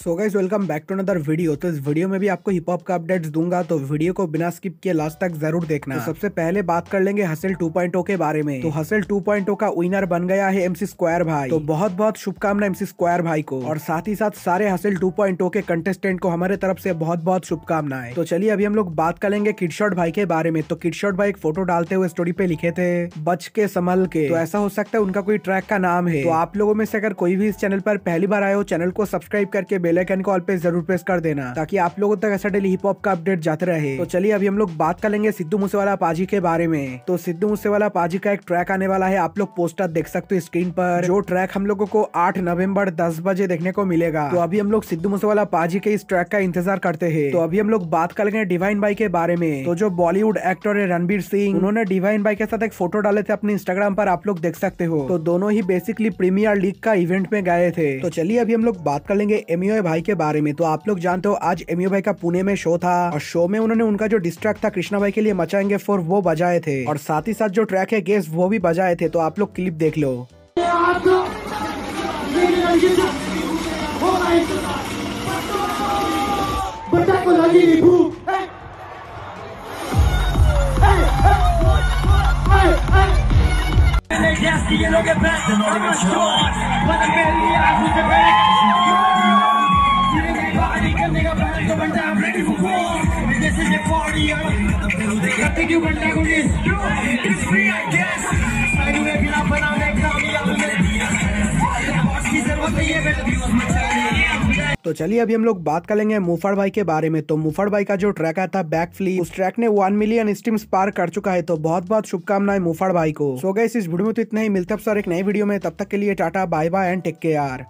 So guys welcome back to another video तो इस video में भी आपको हिप हॉप का अपडेट्स दूँगा तो वीडियो को बिना स्किप किए लास्ट तक ज़रूर देखना। तो सबसे पहले बात कर लेंगे हसल 2.0 के बारे में। तो हसल 2.0 का विनर बन गया है एमसी स्क्वायर भाई। तो बहुत बहुत शुभकामना एमसी स्क्वायर भाई को। और साथ ही साथ सारे हसल 2.0 के कंटेस्टेंट को हमारे तरफ़ से बहुत बहुत शुभकामनाएँ। तो चलिए अभी हम लोग बात कर लेंगे किडशॉट भाई के बारे में। तो किडशॉट भाई एक फ़ोटो डालते हुए स्टोरी पे लिखे थे, बच के संभल के। तो ऐसा हो सकता है उनका कोई ट्रैक का नाम है। तो आप लोगों में से अगर कोई भी इस चैनल पर पहली बार आए हो चैनल को सब्सक्राइब करके बेल आइकन को ऑल पे ज़रूर प्रेस कर देना, ताकि आप लोगों तक ऐसा डेली हिप हॉप का अपडेट जाते रहे। तो चलिए अभी हम लोग बात कर लेंगे सिद्धू मूसेवाला पाजी के बारे में। तो सिद्धू मूसेवाला पाजी का एक ट्रैक आने वाला है, आप लोग पोस्टर देख सकते हो स्क्रीन पर। जो ट्रैक हम लोगों को आठ नवंबर दस बजे देखने को मिलेगा। तो अभी हम लोग सिद्धू मूसेवाला पाजी के इस ट्रैक का इंतज़ार करते हैं। तो अभी हम लोग बात कर लेंगे डिवाइन बाई के बारे में। तो जो बॉलीवुड एक्टर है रणबीर सिंह, उन्होंने डिवाइन बाई के साथ एक फ़ोटो डाले थे अपने इंस्टाग्राम पर, आप लोग देख सकते हो। तो दोनों ही बेसिकली प्रीमियर लीग का इवेंट में गए थे। तो चलिए अभी हम लोग बात कर लेंगे एमयू भाई के बारे में तो आप लोग जानते हो आज एमयू भाई का पुणे में शो था और शो में उन्होंने उनका जो डिस्ट्रैक्ट था कृष्णा भाई के लिए मचाएँगे फोर वो बजाए थे और साथ ही साथ जो ट्रैक है गेस वो भी बजाए थे तो आप लोग क्लिप देख लो बच्चा को लगी नहीं भूख Gesti che non che prende, non che short Quando me plan तो I'm ready for war. This is a party, It's free I guess. तो चलिए अभी हम लोग बात कर लेंगे मुफड़ भाई के बारे में। तो मुफड़ भाई का जो ट्रैक आया था बैक फ्लिप उस ट्रैक ने वन मिलियन स्ट्रीम्स पार कर चुका है। तो बहुत बहुत शुभकामनाएँ मुफड़ भाई को। सो गए इस वीडियो में तो इतना ही। मिलते हैं सर एक नई वीडियो में। तब तक के लिए tata bye bye and take care